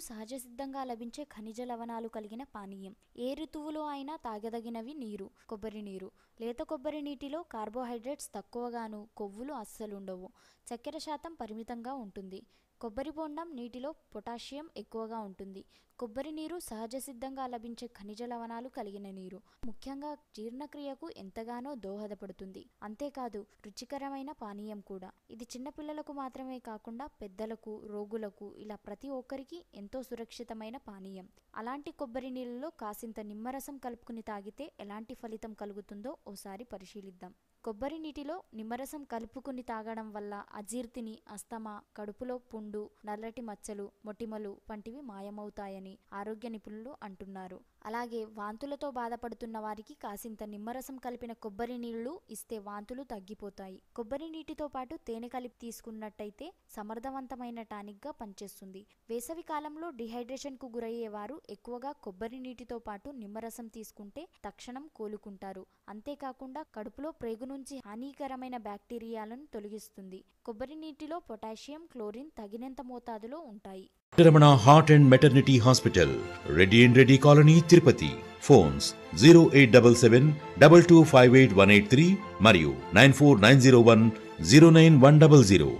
సహజ సిద్ధంగా లభించే ఖనిజ లవణాలు కలిగిన పానీయం. ఏ ఋతువులో అయినా తాగదగినవి నీరు కొబ్బరి నీరు. లేత కొబ్బరి నీటిలో కార్బోహైడ్రేట్స్ తక్కువగాను కొవ్వులు అస్సలుండవు. చక్కెర శాతం పరిమితంగా ఉంటుంది. కొబ్బరి బొండం నీటిలో పొటాషియం ఎక్కువగా ఉంటుంది. కొబ్బరి నీరు సహజ సిద్ధంగా లభించే ఖనిజ లవణాలు కలిగిన నీరు. ముఖ్యంగా జీర్ణక్రియకు ఎంతగానో దోహదపడుతుంది. అంతేకాదు రుచికరమైన పానీయం కూడా. ఇది చిన్నపిల్లలకు మాత్రమే కాకుండా పెద్దలకు రోగులకు ఇలా ప్రతి ఒక్కరికి ఎంతో సురక్షితమైన పానీయం. అలాంటి కొబ్బరి నీళ్ళలో కాసింత నిమ్మరసం కలుపుకుని తాగితే ఎలాంటి ఫలితం కలుగుతుందో ఓసారి పరిశీలిద్దాం. కొబ్బరి నీటిలో నిమ్మరసం కలుపుకుని తాగడం వల్ల అజీర్తిని అస్తమా కడుపులో పుండు నల్లటి మచ్చలు మొటిమలు వంటివి మాయమవుతాయని ఆరోగ్య నిపుణులు అంటున్నారు. అలాగే వాంతులతో బాధపడుతున్న వారికి కాసింత నిమ్మరసం కలిపిన కొబ్బరి నీళ్ళు ఇస్తే వాంతులు తగ్గిపోతాయి. కొబ్బరి నీటితో పాటు తేనె కలిపి తీసుకున్నట్టయితే సమర్థవంతమైన టానిక్గా పనిచేస్తుంది. వేసవి కాలంలో డిహైడ్రేషన్కు గురయ్యేవారు ఎక్కువగా కొబ్బరి నీటితో పాటు నిమ్మరసం తీసుకుంటే తక్షణం కోలుకుంటారు. అంతేకాకుండా కడుపులో ప్రేగు నుంచి హానికరమైన బ్యాక్టీరియాలను తొలగిస్తుంది. కొబ్బరి నీటిలో పొటాషియం క్లోరిన్ తగినంత మోతాదులో ఉంటాయి. Ramana heart and maternity hospital Reddy and Reddy colony Tirupati phones zero eight double seven double two five eight one eight three మరియు nine four nine zero one zero nine one double zero